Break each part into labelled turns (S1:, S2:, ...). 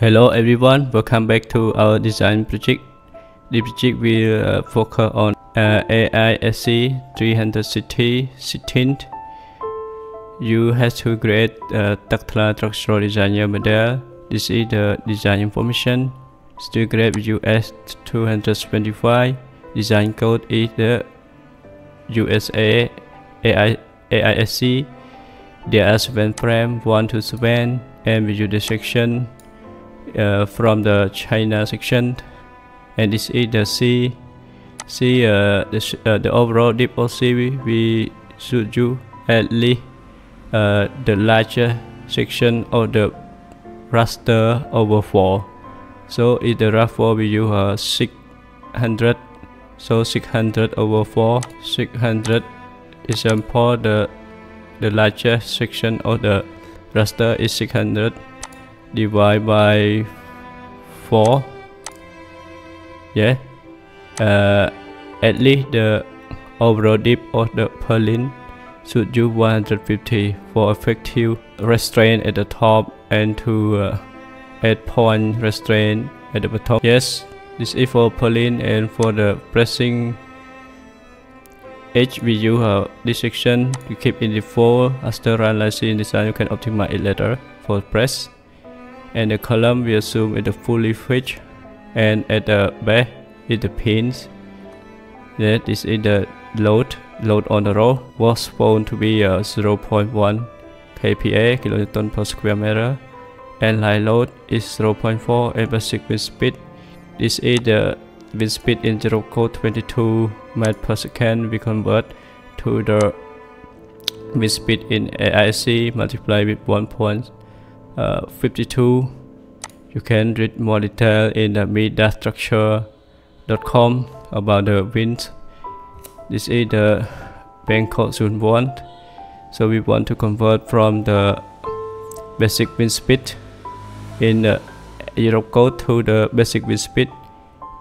S1: Hello everyone, welcome back to our design project. The project will uh, focus on uh, AISC 360 16. You have to create a Tekla Structural Designer model. This is the design information. Still grade US 225. Design code is the USA AI, AISC. There are 7 frame 1 to 7 and visual section uh, from the China section. And this is the sea C uh, the, uh, the overall deep OC we, we should do at least uh, the larger section of the rafter over 4 so in the RAV4 we use uh, 600 so 600 over 4 600 example the the largest section of the rafter is 600 divide by 4 yeah. Uh, at least the overall depth of the purlin should use 150 for effective restraint at the top and to uh, 8 point restraint at the bottom. Yes this is for purlin and for the bracing edge we use uh, this section. To keep in the four after run in design you can optimize it later for press and the column we assume is the fully fixed and at the back is the pins that is in the load load on the row was found to be uh, 0.1 kPa kilonewton per square meter and line load is 0.4 and basic wind speed this is the wind speed in 0 code 22 meters per second we convert to the wind speed in AISC multiplied with 1. Uh, 52 you can read more detail in the medastructure.com about the wind this is the Bangkok Zone 1 so we want to convert from the basic wind speed in the Eurocode to the basic wind speed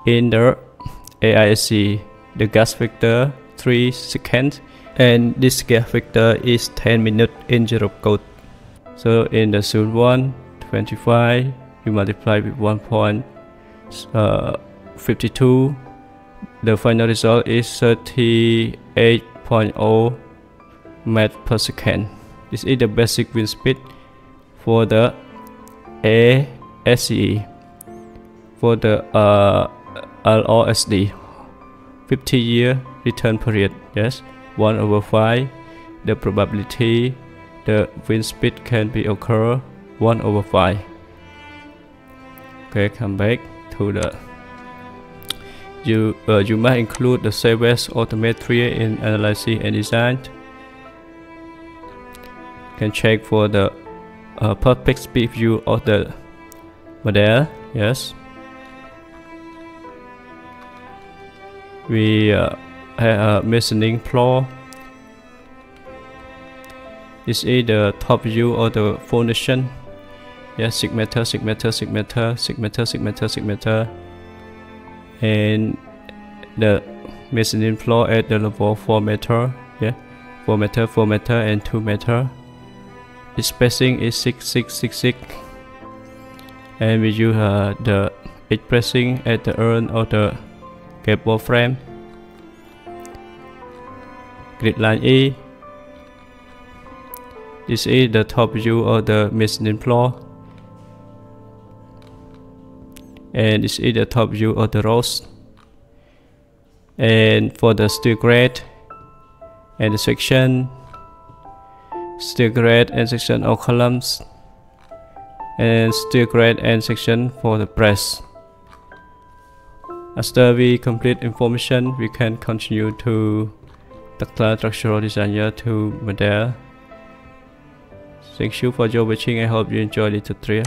S1: in the AISC the gas vector 3 seconds and this gas vector is 10 minutes in Eurocode so in the zone 1, 25, you multiply with 1.52. Uh, the final result is 38.0 meters per second. This is the basic wind speed for the ASCE. For the uh, LOSD, 50 year return period, yes, 1 over 5. The probability the wind speed can be occur 1 over 5 okay come back to the you uh, you must include the service autometry in analyzing and design. Can check for the uh, perfect speed view of the model yes. We uh, have a mezzanine floor this is the top view of the foundation. Yeah, six meter, six meter, six meter, and the mezzanine floor at the level four meter. Yeah, four meter, four meter, and two meter. The spacing is six, six, six, six, and we use uh, the edge bracing at the end of the gable frame. Grid line E this is the top view of the mezzanine floor. And this is the top view of the rows. And for the steel grade and the section, steel grade and section of columns, and steel grade and section for the press. After we complete information, we can continue to the structural designer to model Thank you for your watching. I hope you enjoyed the tutorial.